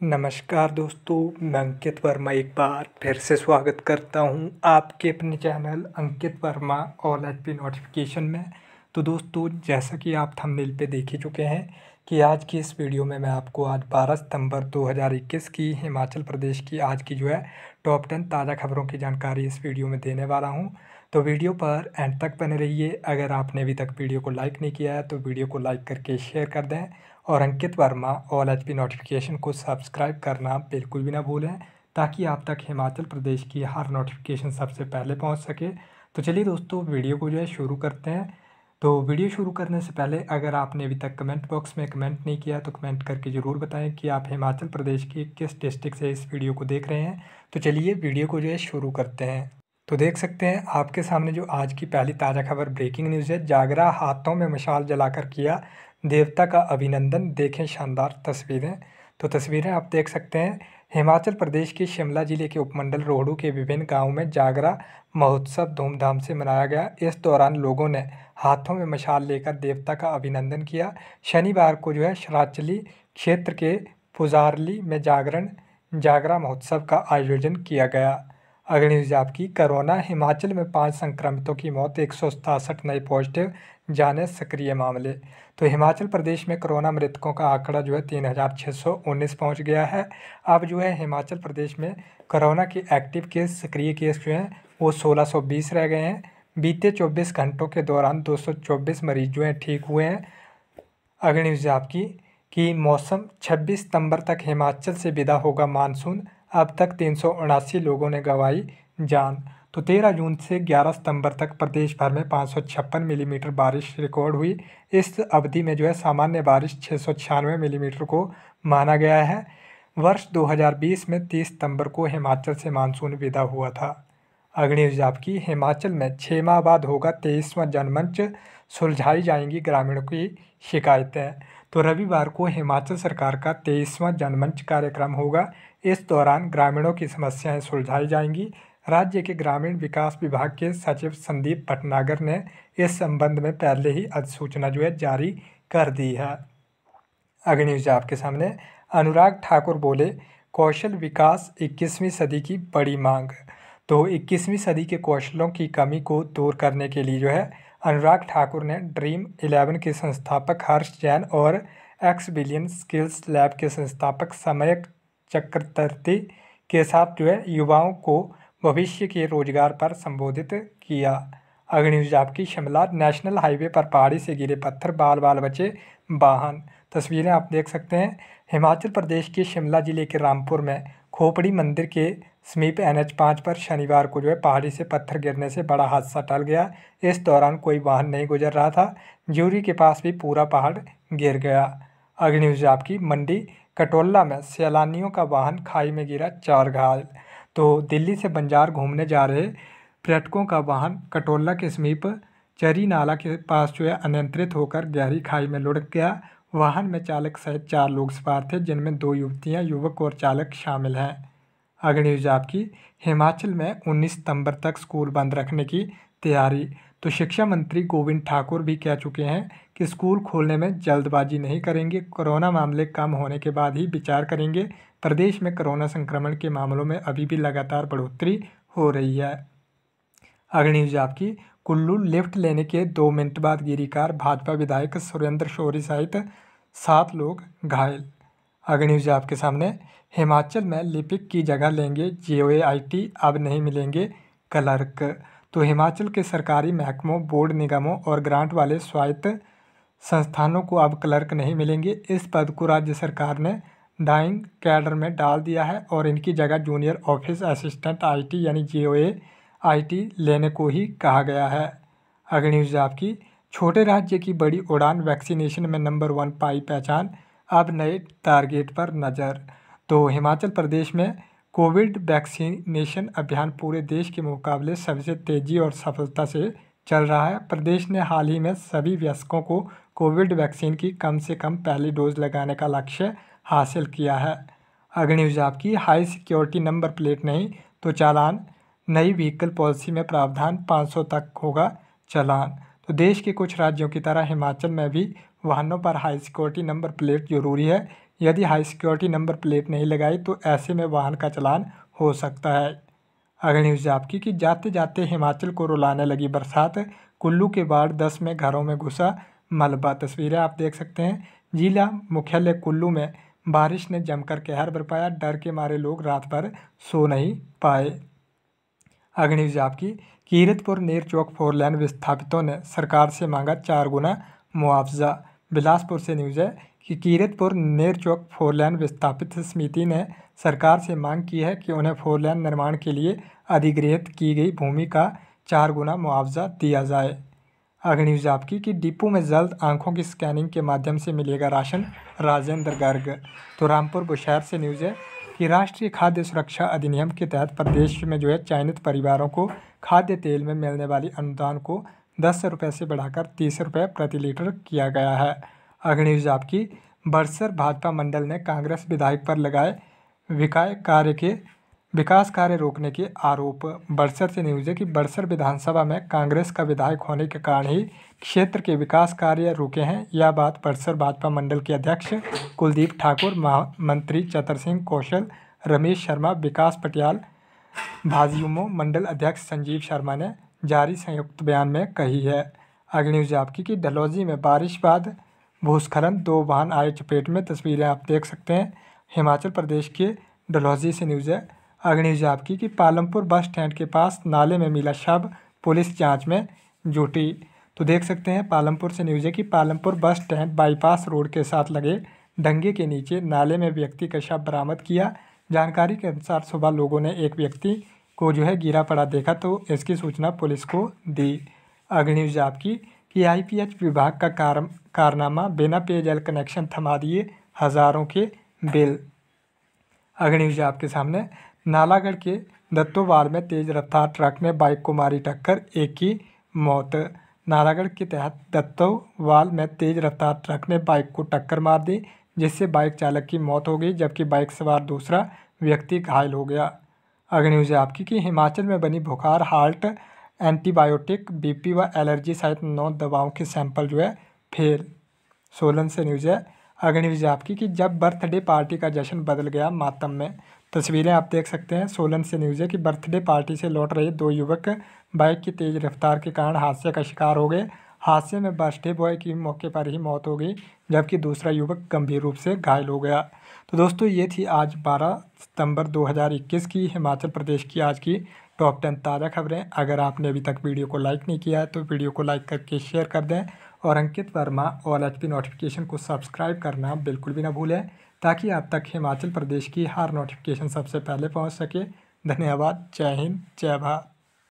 नमस्कार दोस्तों, मैं अंकित वर्मा एक बार फिर से स्वागत करता हूँ आपके अपने channel Ankit Verma all H P notification में। तो दोस्तों, जैसा कि आप थंबनेल पे देख ही चुके हैं कि आज की इस वीडियो में मैं आपको आज 12 सितंबर 2021 की हिमाचल प्रदेश की आज की जो है टॉप टेन ताज़ा खबरों की जानकारी इस वीडियो में देने वाला हूँ। तो वीडियो पर एंड तक बने रहिए। अगर आपने अभी तक वीडियो को लाइक नहीं किया है तो वीडियो को लाइक करके शेयर कर दें। और Ankit Verma all H P notification को सब्सक्राइब करना बिल्कुल भी ना भूलें, ताकि आप तक हिमाचल प्रदेश की हर नोटिफिकेशन सबसे पहले पहुँच सके। तो चलिए दोस्तों, वीडियो को जो है शुरू करते हैं। तो वीडियो शुरू करने से पहले अगर आपने अभी तक कमेंट बॉक्स में कमेंट नहीं किया तो कमेंट करके ज़रूर बताएँ कि आप हिमाचल प्रदेश के किस डिस्ट्रिक्ट से इस वीडियो को देख रहे हैं। तो चलिए वीडियो को जो है शुरू करते हैं। तो देख सकते हैं, आपके सामने जो आज की पहली ताज़ा खबर, ब्रेकिंग न्यूज़ है। जागरा हाथों में मशाल जलाकर किया देवता का अभिनंदन, देखें शानदार तस्वीरें। तो तस्वीरें आप देख सकते हैं, हिमाचल प्रदेश के शिमला ज़िले के उपमंडल रोहडू के विभिन्न गाँवों में जागरा महोत्सव धूमधाम से मनाया गया। इस दौरान लोगों ने हाथों में मशाल लेकर देवता का अभिनंदन किया। शनिवार को जो है शराचली क्षेत्र के पुजारली में जागरण, जागरा महोत्सव का आयोजन किया गया। अगली न्यूज़ आपकी, कोरोना, हिमाचल में पाँच संक्रमितों की मौत, एक नए पॉजिटिव जाने सक्रिय मामले। तो हिमाचल प्रदेश में कोरोना मृतकों का आंकड़ा जो है तीन हज़ार छः सौ उन्नीस पहुँच गया है। अब जो है हिमाचल प्रदेश में कोरोना के एक्टिव केस, सक्रिय केस जो हैं, वो सोलह सौ बीस रह गए हैं। बीते चौबीस घंटों के दौरान दो सौ चौबीस मरीज़ जो हैं ठीक हुए हैं। अगली न्यूज़ आपकी, कि मौसम छब्बीस सितंबर तक हिमाचल से विदा होगा मानसून। अब तक तीन सौ उनासी लोगों ने गंवाई जान। तो तेरह जून से ग्यारह सितंबर तक प्रदेश भर में पाँच सौ छप्पन मिलीमीटर बारिश रिकॉर्ड हुई। इस अवधि में जो है सामान्य बारिश छः सौ छियानवे मिलीमीटर को माना गया है। वर्ष 2020 में 30 सितंबर को हिमाचल से मानसून विदा हुआ था। अगली न्यूज़ आपकी हिमाचल में छः माह बाद होगा, तेईसवां जनमंच सुलझाई जाएँगी ग्रामीणों की शिकायतें। तो रविवार को हिमाचल सरकार का तेईसवां जनमंच कार्यक्रम होगा। इस दौरान ग्रामीणों की समस्याएँ सुलझाई जाएँगी। राज्य के ग्रामीण विकास विभाग के सचिव संदीप भटनागर ने इस संबंध में पहले ही अधिसूचना जो है जारी कर दी है। अगली न्यूज़ आपके सामने। अनुराग ठाकुर बोले, कौशल विकास 21वीं सदी की बड़ी मांग। तो 21वीं सदी के कौशलों की कमी को दूर करने के लिए जो है, अनुराग ठाकुर ने ड्रीम इलेवन के संस्थापक हर्ष जैन और एक्स बिलियन स्किल्स लैब के संस्थापक समयक चक्रवर्ती के साथ जो है, युवाओं को भविष्य के रोज़गार पर संबोधित किया। न्यूज़ आपकी शिमला नेशनल हाईवे पर पहाड़ी से गिरे पत्थर बाल बाल बचे वाहन। तस्वीरें आप देख सकते हैं। हिमाचल प्रदेश के शिमला ज़िले के रामपुर में खोपड़ी मंदिर के समीप एन एच पाँच पर शनिवार को जो है पहाड़ी से पत्थर गिरने से बड़ा हादसा टल गया। इस दौरान कोई वाहन नहीं गुजर रहा था। ज्यूरी के पास भी पूरा पहाड़ गिर गया। न्यूज़ आपकी मंडी कटोला में सैलानियों का वाहन खाई में गिरा चार घायल। तो दिल्ली से बंजार घूमने जा रहे पर्यटकों का वाहन कटोला के समीप चरी नाला के पास जो है अनियंत्रित होकर गहरी खाई में लुढ़क गया। वाहन में चालक सहित चार लोग सवार थे, जिनमें दो युवतियाँ, युवक और चालक शामिल हैं। अगली न्यूज़ आपकी, हिमाचल में 19 सितंबर तक स्कूल बंद रखने की तैयारी तो शिक्षा मंत्री गोविंद ठाकुर भी कह चुके हैं कि स्कूल खोलने में जल्दबाजी नहीं करेंगे, कोरोना मामले कम होने के बाद ही विचार करेंगे। प्रदेश में कोरोना संक्रमण के मामलों में अभी भी लगातार बढ़ोतरी हो रही है। अगली न्यूज़ आपकी। कुल्लू लिफ्ट लेने के दो मिनट बाद गिरी कार भाजपा विधायक सुरेंद्र शोरी सहित सात लोग घायल। अगली न्यूज़ आपके सामने। हिमाचल में लिपिक की जगह लेंगे जे अब नहीं मिलेंगे क्लर्क। तो हिमाचल के सरकारी महकमों, बोर्ड निगमों और ग्रांट वाले स्वायत्त संस्थानों को अब क्लर्क नहीं मिलेंगे। इस पद को राज्य सरकार ने डाइंग कैडर में डाल दिया है और इनकी जगह जूनियर ऑफ़िस असिस्टेंट आईटी यानी जी आईटी लेने को ही कहा गया है। अगली न्यूज़ आपकी। छोटे राज्य की बड़ी उड़ान वैक्सीनेशन में नंबर वन पाई पहचान, अब नए टारगेट पर नज़र। तो हिमाचल प्रदेश में कोविड वैक्सीनेशन अभियान पूरे देश के मुकाबले सबसे तेज़ी और सफलता से चल रहा है। प्रदेश ने हाल ही में सभी वयस्कों को कोविड वैक्सीन की कम से कम पहली डोज लगाने का लक्ष्य हासिल किया है। अगली न्यूज़ आपकी हाई सिक्योरिटी नंबर प्लेट नहीं तो चालान, नई व्हीकल पॉलिसी में प्रावधान 500 तक होगा चालान। तो देश के कुछ राज्यों की तरह हिमाचल में भी वाहनों पर हाई सिक्योरिटी नंबर प्लेट ज़रूरी है यदि हाई सिक्योरिटी नंबर प्लेट नहीं लगाई तो ऐसे में वाहन का चलान हो सकता है। अगली न्यूज़ आपकी कि जाते जाते हिमाचल को रुलाने लगी बरसात। कुल्लू के बाढ़ दस में घरों में घुसा मलबा। तस्वीरें आप देख सकते हैं। जिला मुख्यालय कुल्लू में बारिश ने जमकर कहर बरपाया। डर के मारे लोग रात भर सो नहीं पाए। अगली न्यूज़ आपकी कीरतपुर नेर चौक फोर लेन विस्थापितों ने सरकार से मांगा चार गुना मुआवजा। बिलासपुर से न्यूज़ है कि कीरतपुर नेर चौक फोर लेन विस्थापित समिति ने सरकार से मांग की है कि उन्हें फोर लेन निर्माण के लिए अधिग्रहित की गई भूमि का चार गुना मुआवजा दिया जाए। अगली न्यूज़ आपकी कि डिपो में जल्द आँखों की स्कैनिंग के माध्यम से मिलेगा राशन। राजेंद्र गर्ग तो रामपुर बुशहर से न्यूज़ है कि राष्ट्रीय खाद्य सुरक्षा अधिनियम के तहत प्रदेश में जो है चयनित परिवारों को खाद्य तेल में मिलने वाली अनुदान को दस रुपये से बढ़ाकर तीस रुपये प्रति लीटर किया गया है। अगली न्यूज़ आपकी। बरसर भाजपा मंडल ने कांग्रेस विधायक पर लगाए विकाय कार्य के, विकास कार्य रोकने के आरोप। बड़सर से न्यूज़ है कि बड़सर विधानसभा में कांग्रेस का विधायक होने के कारण ही क्षेत्र के विकास कार्य रुके हैं। यह बात बड़सर भाजपा मंडल के अध्यक्ष कुलदीप ठाकुर मंत्री चतर सिंह कौशल, रमेश शर्मा, विकास पटियाल, भाजयुमो मंडल अध्यक्ष संजीव शर्मा ने जारी संयुक्त बयान में कही है। अगली न्यूज़ आपकी कि डलौजी में बारिश बाद भूस्खलन, दो वाहन आए चपेट में। तस्वीरें आप देख सकते हैं। हिमाचल प्रदेश के डलहौजी से न्यूज़ है। अगली न्यूज़ आपकी कि पालमपुर बस स्टैंड के पास नाले में मिला शव, पुलिस जाँच में जुटी। तो देख सकते हैं, पालमपुर से न्यूज़ है कि Palampur bus stand bypass road के साथ लगे डंगे के नीचे नाले में व्यक्ति का शव बरामद किया। जानकारी के अनुसार सुबह लोगों ने एक व्यक्ति को जो है गिरा पड़ा देखा तो इसकी सूचना पुलिस को दी। अगली न्यूज़ आपकी कि आईपीएच विभाग का कार कारनामा, बिना पेयजल कनेक्शन थमा दिए हज़ारों के बिल। अगली न्यूज़ आपके सामने। नालागढ़ के दत्तोवाल में तेज़ रफ्तार ट्रक ने बाइक को मारी टक्कर, एक की मौत। नालागढ़ के तहत दत्तोवाल में तेज़ रफ्तार ट्रक ने बाइक को टक्कर मार दी, जिससे बाइक चालक की मौत हो गई, जबकि बाइक सवार दूसरा व्यक्ति घायल हो गया। अगली न्यूज़ आपकी कि हिमाचल में बनी बुखार हार्ट एंटीबायोटिक, बीपी व एलर्जी सहित नौ दवाओं के सैंपल जो है, फेल। सोलन से न्यूज़ है। अगली न्यूज़ आपकी कि जब बर्थडे पार्टी का जश्न बदल गया मातम में, तस्वीरें आप देख सकते हैं। सोलन से न्यूज़ है कि बर्थडे पार्टी से लौट रहे दो युवक बाइक की तेज़ रफ्तार के कारण हादसे का शिकार हो गए। हादसे में बर्थडे बॉय की मौके पर ही मौत हो गई, जबकि दूसरा युवक गंभीर रूप से घायल हो गया। तो दोस्तों, ये थी आज 12 सितंबर 2021 की हिमाचल प्रदेश की आज की टॉप टेन ताज़ा खबरें। अगर आपने अभी तक वीडियो को लाइक नहीं किया है तो वीडियो को लाइक करके शेयर कर दें और Ankit Verma all H notification को सब्सक्राइब करना बिल्कुल भी ना भूलें, ताकि आप तक हिमाचल प्रदेश की हर नोटिफिकेशन सबसे पहले पहुँच सके। धन्यवाद। जय हिंद। जय भारत।